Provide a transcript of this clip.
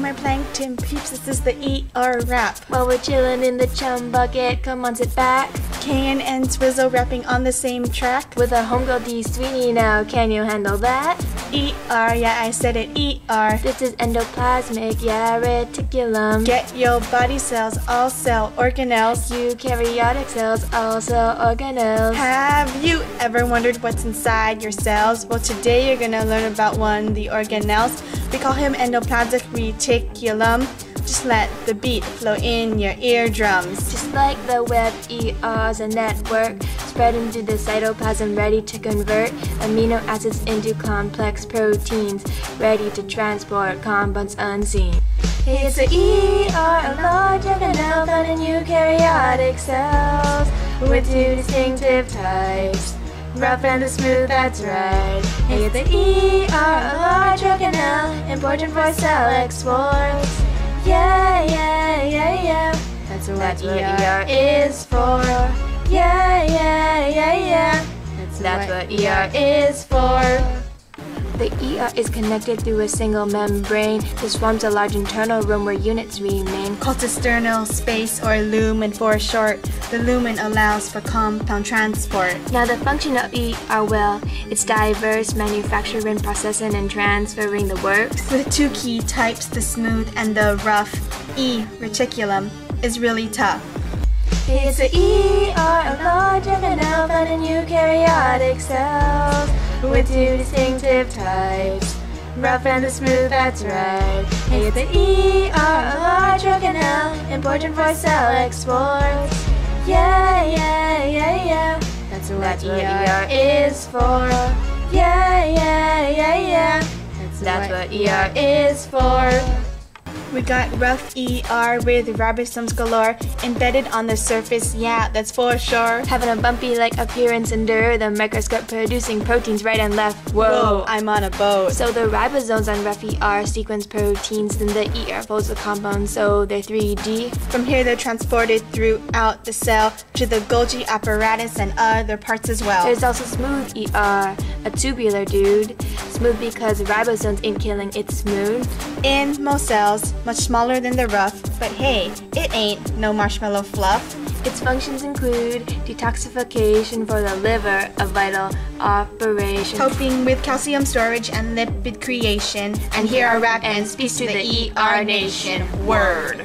My plankton peeps, this is the ER rap. While we're chilling in the chum bucket, come on, sit back. Kane and Swizzle rapping on the same track. With a homegirl D Sweeney now, can you handle that? ER, yeah, I said it, ER. This is endoplasmic, yeah, reticulum. Get your body cells, all cell organelles. Eukaryotic cells, also organelles. Have you ever wondered what's inside your cells? Well, today you're gonna learn about one, the organelles. We call him endoplasmic reticulum. Just let the beat flow in your eardrums. Just like the web, ER's a network spread into the cytoplasm ready to convert amino acids into complex proteins ready to transport compounds unseen. It's a ER, a large organelle found in eukaryotic cells with two distinctive types. Rough and smooth, that's right. It's the ER, a large organelle, important for cell exports. Yeah, yeah, yeah, yeah. That's what, ER is for. Yeah, yeah, yeah, yeah. That's, That's what, what ER is for. The ER is connected through a single membrane. This forms a large internal room where units remain. Called the cisternal space or lumen for short. The lumen allows for compound transport. Now the function of ER well, it's diverse, manufacturing, processing, and transferring the works. With two key types, the smooth and the rough. E, reticulum, is really tough. It's the ER, a large organelle found in eukaryotic cells with two distinctive types. Rough and the smooth, that's right. Hey, the ER, a large organelle, important for cell exports. Yeah, yeah, yeah, yeah. That's what, that's what ER is for. Yeah, yeah, yeah, yeah. That's, that's what, what ER is for. We got rough ER with ribosomes galore embedded on the surface, yeah, that's for sure. Having a bumpy like appearance under the microscope producing proteins right and left. Whoa, Whoa I'm on a boat. So the ribosomes on rough ER sequence proteins, then the ER folds the compound, so they're 3D. From here they're transported throughout the cell to the Golgi apparatus and other parts as well. There's also smooth ER, a tubular dude. Smooth because ribosomes ain't killing, it's smooth. In most cells, much smaller than the rough, but hey, it ain't no marshmallow fluff. Its functions include detoxification for the liver, a vital operation, coping with calcium storage and lipid creation, and here are rap and speaks to the ER Nation. Word.